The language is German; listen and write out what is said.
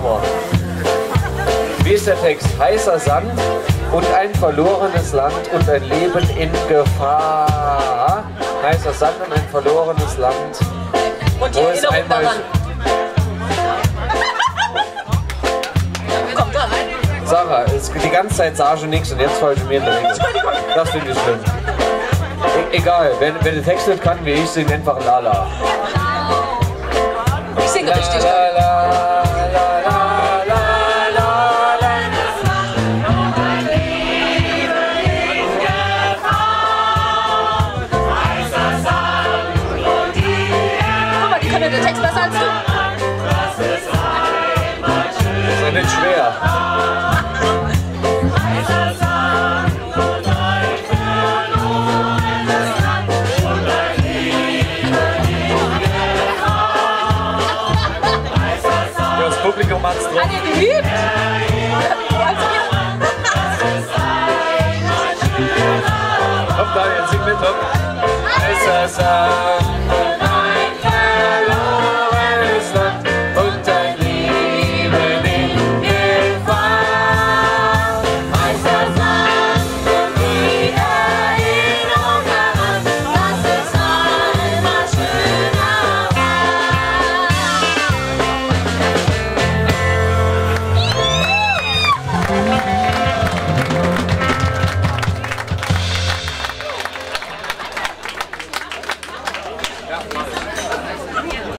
mal. Wie ist der Text? Heißer Sand und ein verlorenes Land und ein Leben in Gefahr. Heißer Sand und ein verlorenes Land. Und die Wo Erinnerung einmal- daran. Kommt dran. Sarah, die ganze Zeit sah schon nichts und jetzt fallen mir in der Regel. Das finde ich schlimm. E egal, wenn, wenn der Text nicht kann, wie ich, sing einfach Lala. Hat's drauf. Hat ihr geübt? Komm, Daniel, sing mit, Sand